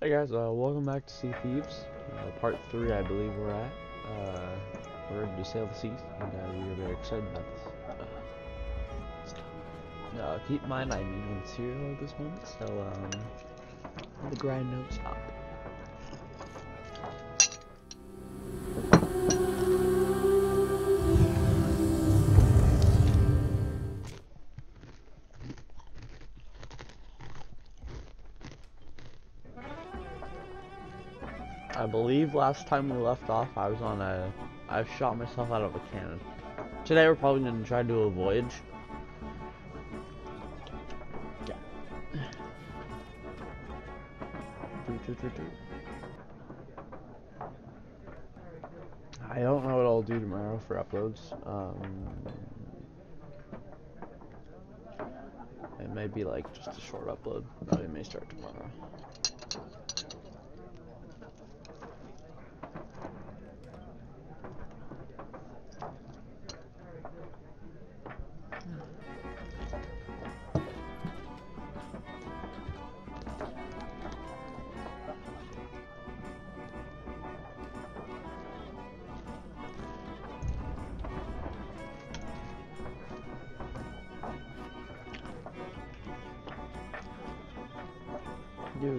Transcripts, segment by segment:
Hey guys, uh, welcome back to Sea Thieves, uh, part 3 I believe we're at. Uh, we're ready to sail the seas, and uh, we are very excited about this. Uh. Uh, keep in mind I'm eating cereal at this moment, so um, the grind don't stop. Believe last time we left off, I was on a, I shot myself out of a cannon. Today we're probably going to try to do a voyage. Yeah. I don't know what I'll do tomorrow for uploads. Um, it may be like just a short upload. but it may start tomorrow.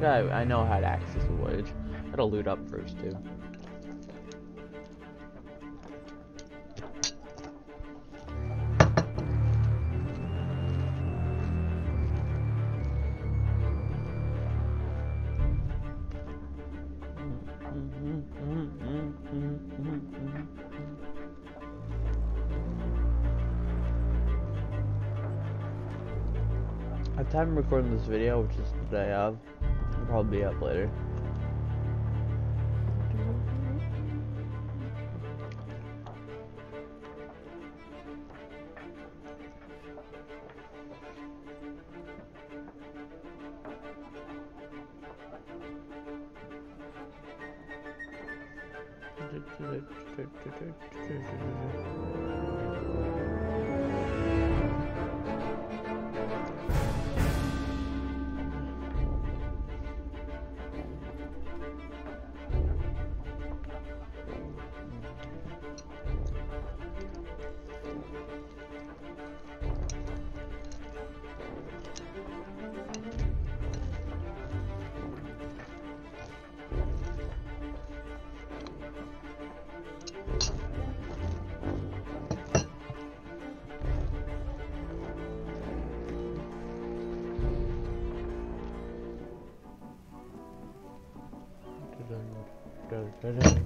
think I I know how to access the voyage. Gotta loot up first too. At the time recording this video, which is the day of, probably be up later. What?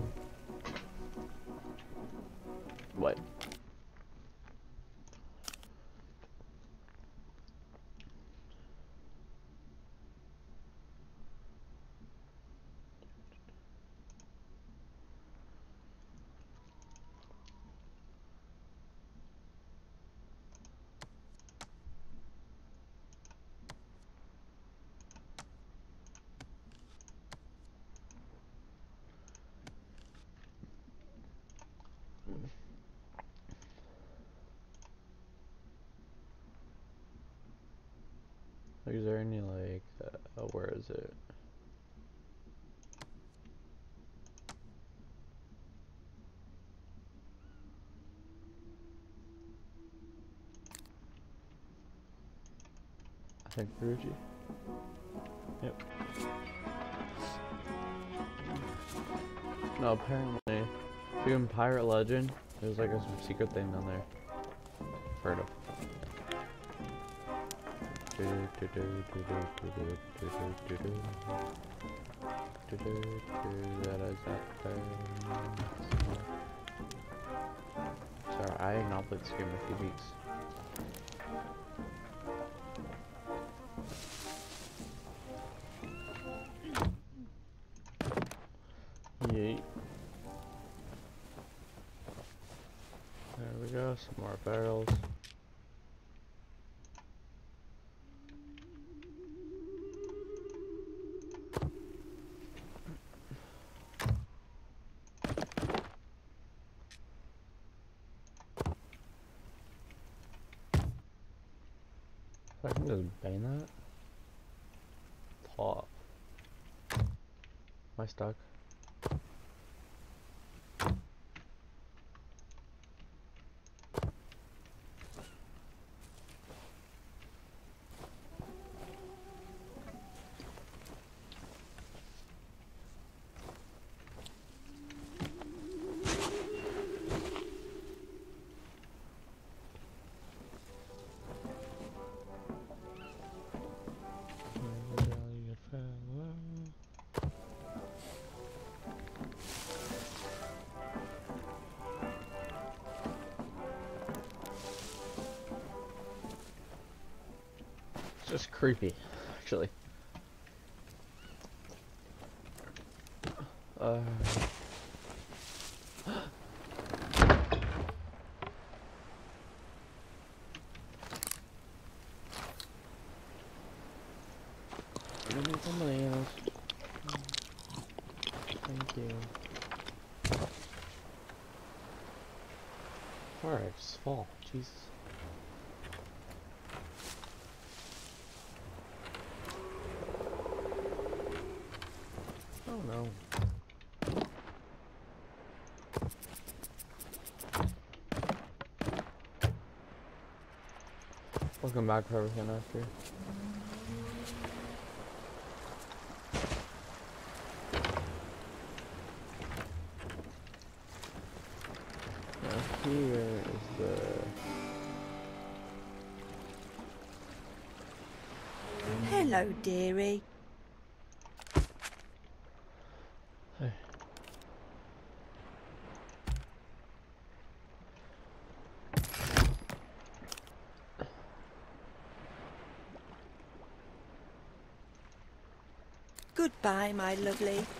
Like, is there any like, uh, where is it? I think Perugia. Yep. No, apparently, if you can Pirate Legend, there's like a secret thing down there. Heard of. Sorry, I have not played this game in a few weeks. Yay! There we go, some more barrels. I It's creepy, actually. Uh, give me some bananas. Thank you. Alright, just fall. Jesus. Oh no. Welcome back for everything after. Here is the Hello, dearie. Hey. Goodbye, my lovely.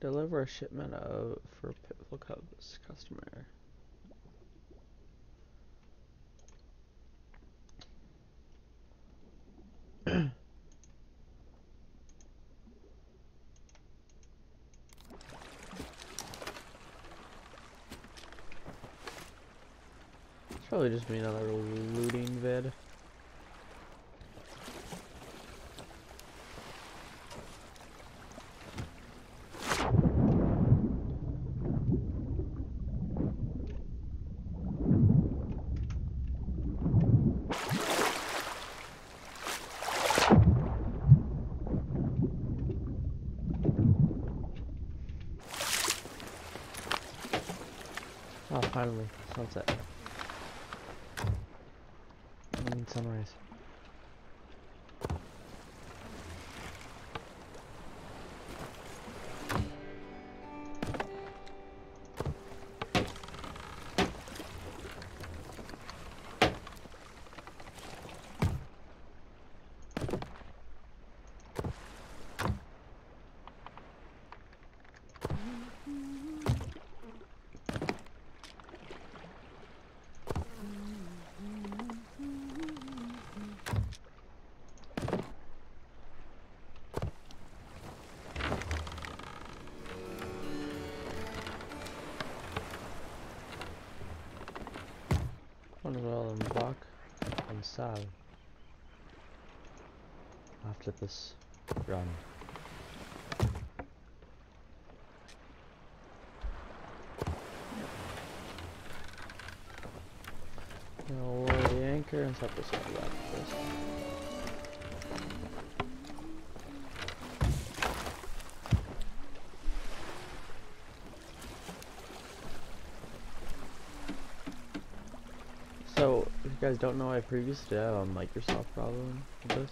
Deliver a shipment of for Pitiful Cubs customer. Probably just be another looting vid. Oh, finally, sunset. And passar after this run. We'll lower the anchor and set this up after guys don't know, I previously had a Microsoft problem with this.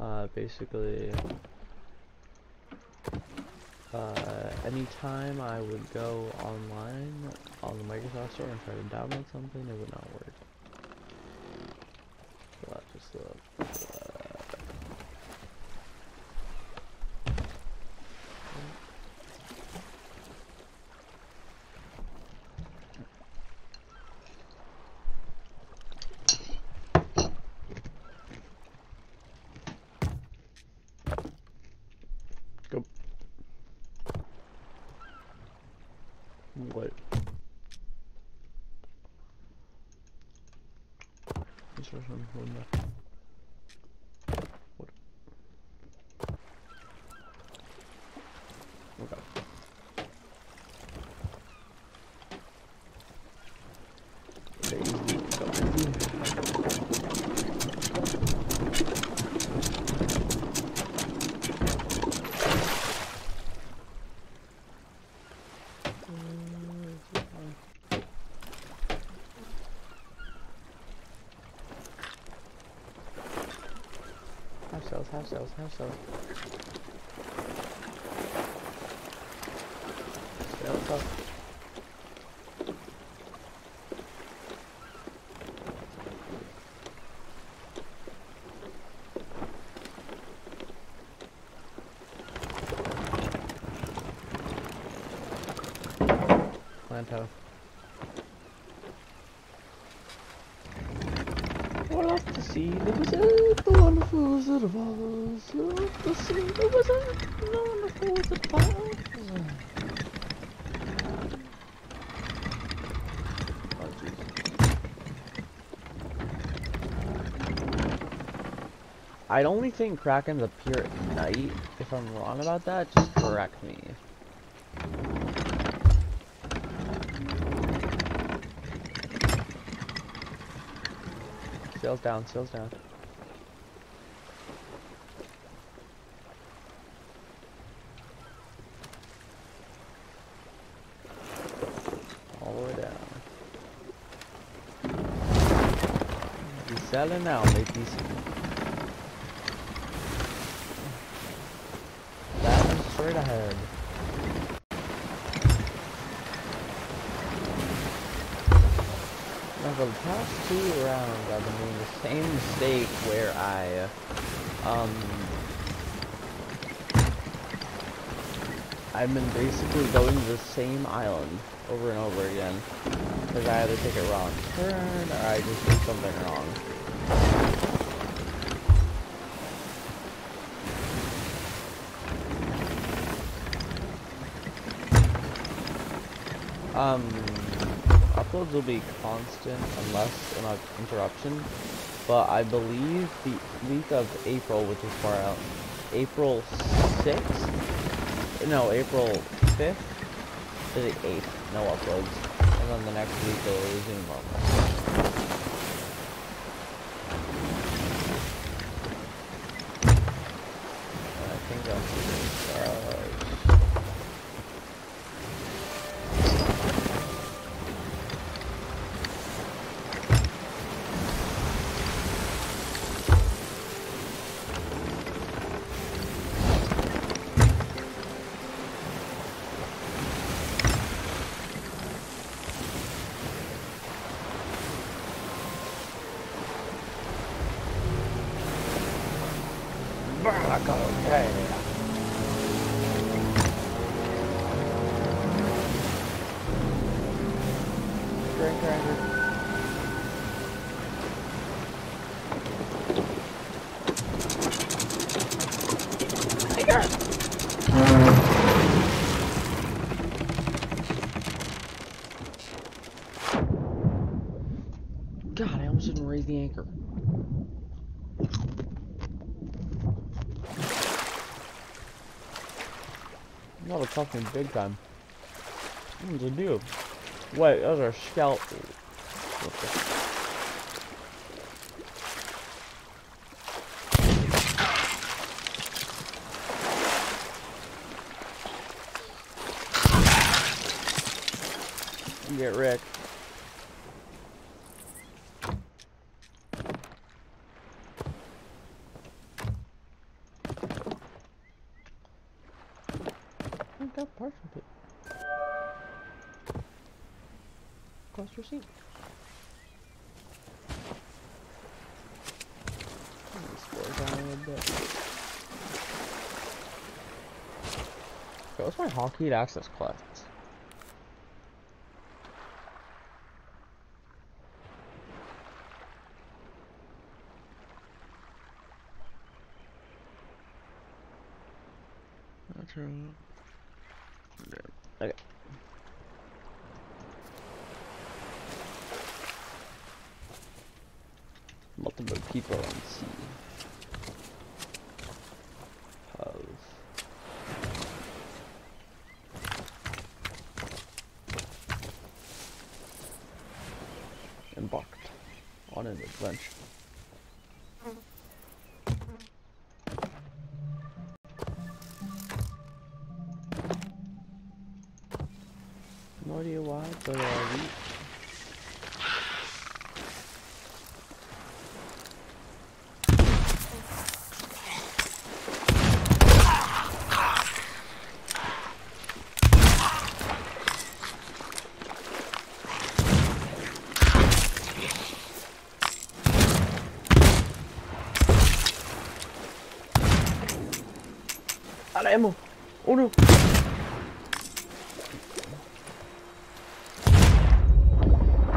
Uh, basically, uh, anytime I would go online on the Microsoft Store and try to download something, it would not work. So that's just go. What? This was on hold up. What? Okay. Okay, easy, go easy. Half cells, half cells, half cells. Cells up. Planto. All off the sea, there was a the wonderful wizard of Oz. Off the sea, there was a the wonderful wizard of Oz. Oh, jeez. I'd only think Krakens appear at night. If I'm wrong about that, just correct me. Sails down, sails down. All the way down. Selling now, mateys. That is straight ahead. Now for the I've been doing the same mistake where I, um, I've been basically going to the same island over and over again. Because I either take a wrong turn or I just do something wrong. Um, uploads will be constant unless an interruption. But I believe the week of April, which is far out, April 6th? No, April 5th to the 8th, no uploads. And then the next week they'll resume normal. A fucking big time. What's the deal? Wait, those are scalp. Get wrecked. I got parts little bit. Okay, what's my hockey access class? That's right. No idea why, but uh, we... Out of ammo! Oh no!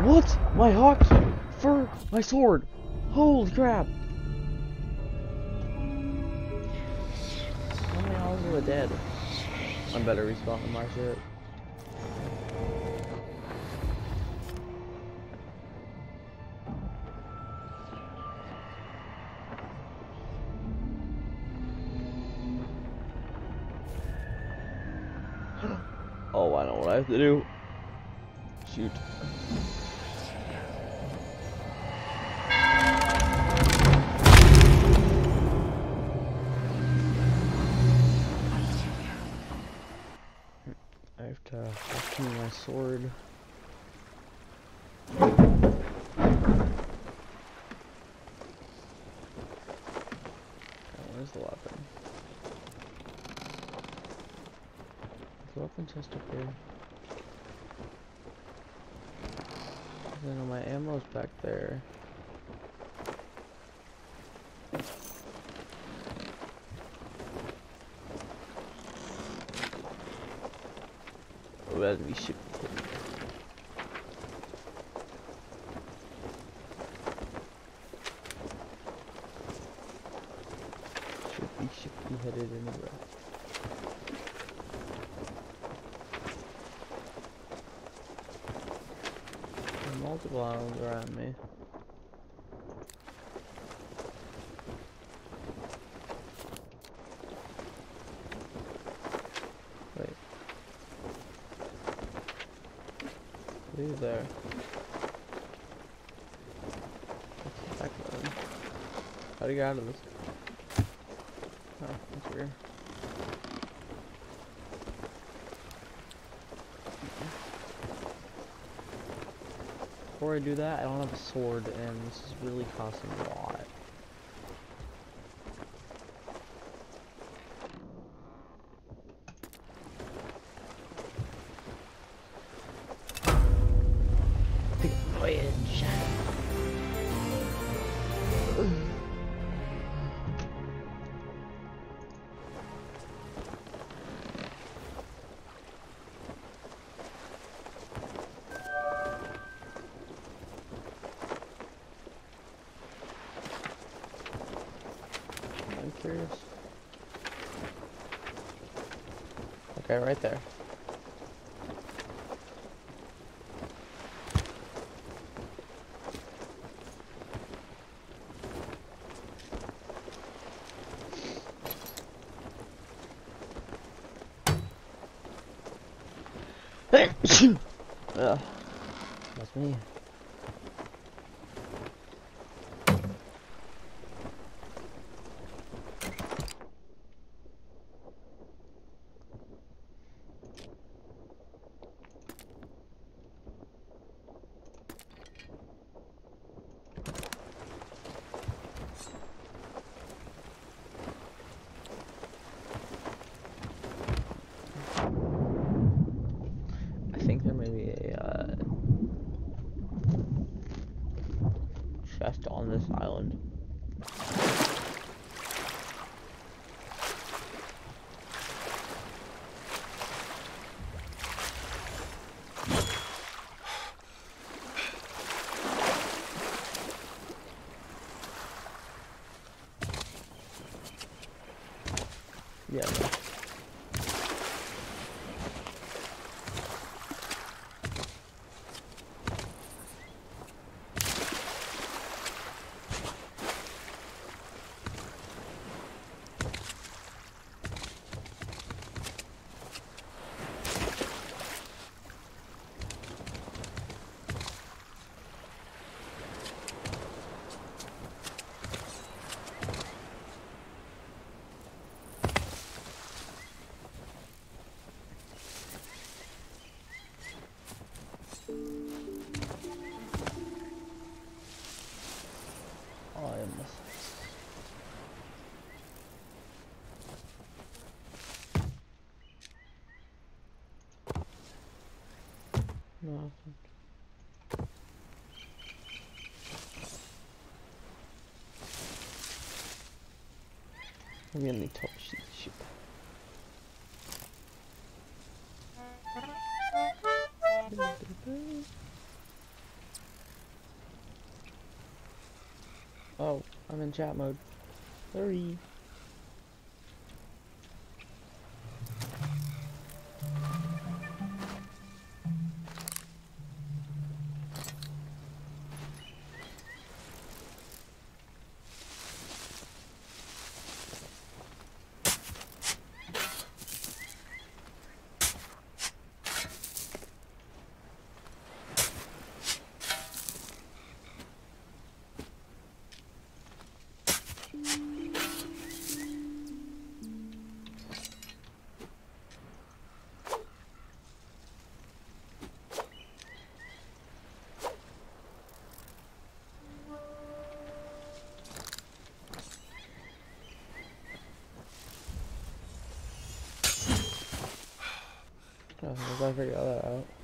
What? My hawk's fur, my sword. Holy crap. How many hours are dead? I'm better respawning my shit. oh, I know what I have to do. Shoot. Sword. Oh, where's the weapon? Is the weapon chest up here? Then my ammo's back there. Oh, that'd be shit. Should be shifty headed anywhere. Multiple islands around me. Wait. There. How do you get out of this? Oh, that's weird. Before I do that, I don't have a sword, and this is really costing a lot. Right there. Ugh. That's me. I think there may be a uh, chest on this island. Yeah. no. Oh, I almost. No. Need top sheet ship. Oh, I'm in chat mode. Hurry. I all that out.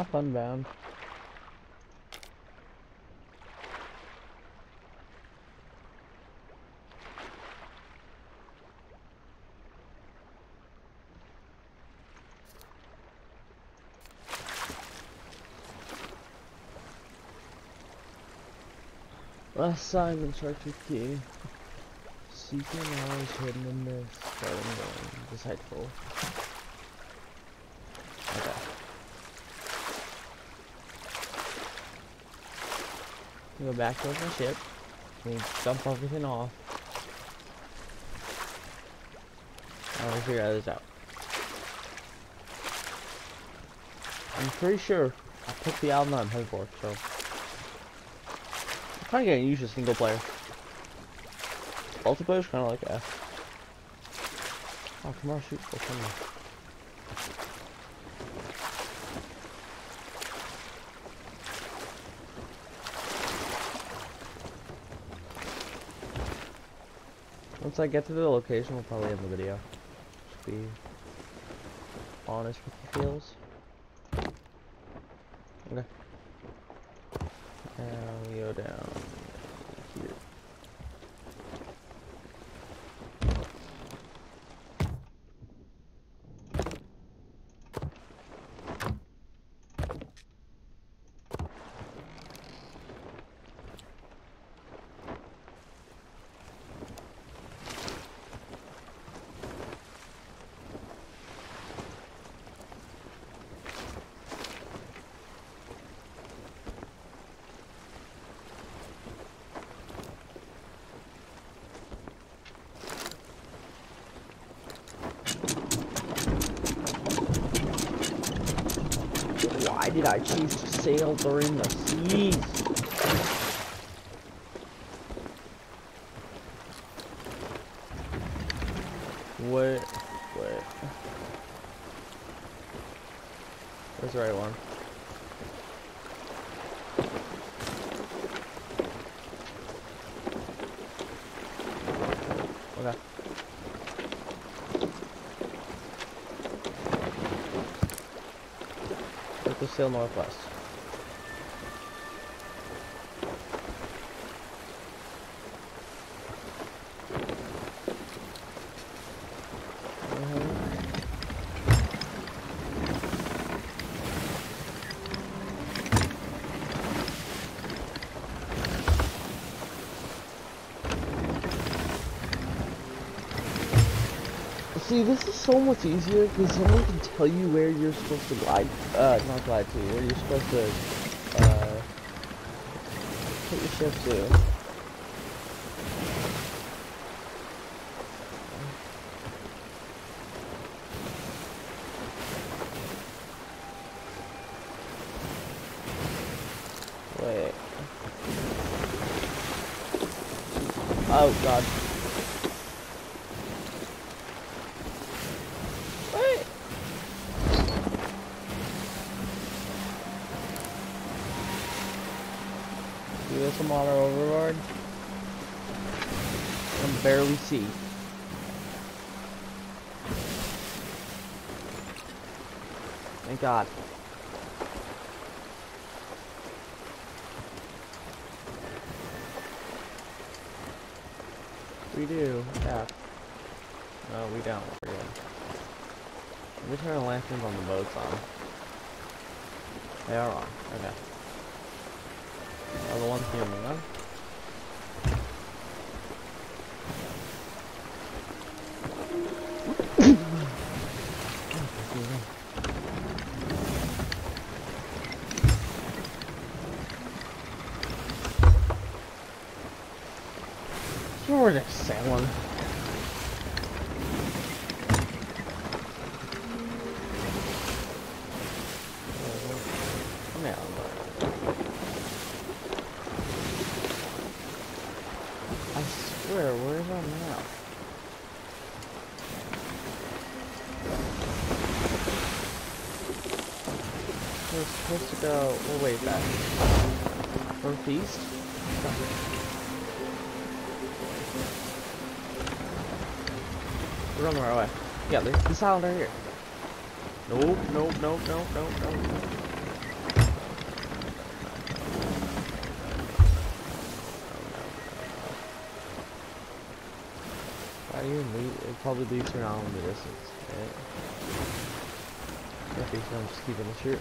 Now, unbound. Last Simon Charter Key. Seeking knowledge hidden in this. Starting going. Decideful. Okay. Go back to my ship. We dump everything off. I will figure this out. I'm pretty sure I picked the album that I'm heading for, so. I'm kind of getting used to single player. Multiplayer is kind of like a. Oh, come on, shoot. Oh, come on. Once I get to the location, we'll probably end the video. Just be honest with the feels. Okay. Now we go down here. I choose to sail during the seas? What? What? Where's the right one? Okay. Let's go sail northwest. See, this is so much easier because someone can tell you where you're supposed to glide, uh, not glide to, where you're supposed to, uh, put your ship to. Wait. Oh, God. See this I'm on our? I can barely see. Thank God. We do. Yeah. No, we don't. We're good. Let me turn the lanterns on the boats on. They are on. Okay. Are the ones near me on? We're just sailing. I swear, where's our map? We're supposed to go. We'll back. Northeast? We're on the right way. Yeah, there's this island right here. Nope, nope, nope, nope, nope, nope. Why do you leave? It probably leaves in the distance? I think so, I'm just keeping the shirt.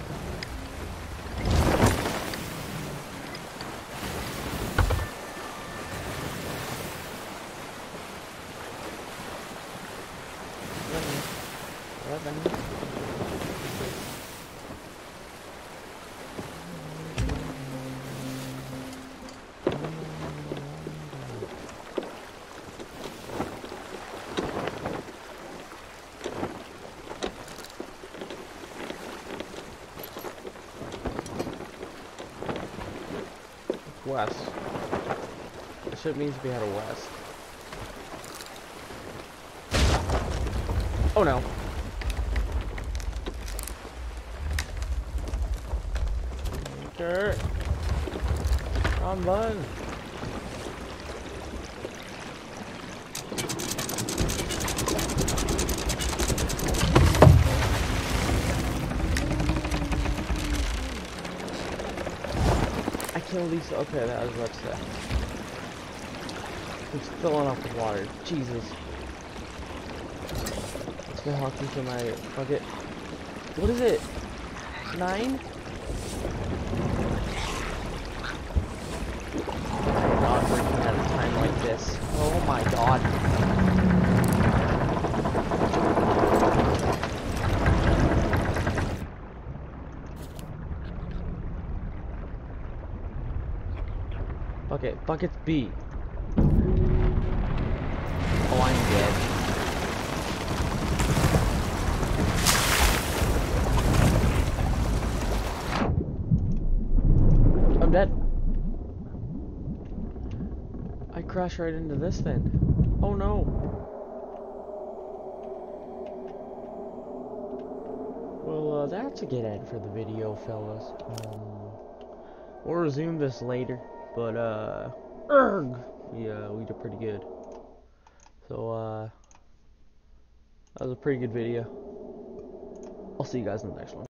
West. The ship needs to be headed west. Oh no. I'm done. These. Okay, that was what I said. It's filling up with water. Jesus. Let's go hockey for my bucket. What is it? Nine? I'm not drinking at a time like this. Oh my god. Bucket, buckets B. Oh, I'm dead. I'm dead. I crashed right into this thing. Oh no. Well, uh, that's a good end for the video, fellas. Um, we'll resume this later, but, uh, erg, yeah, we did pretty good. So, uh, that was a pretty good video. I'll see you guys in the next one.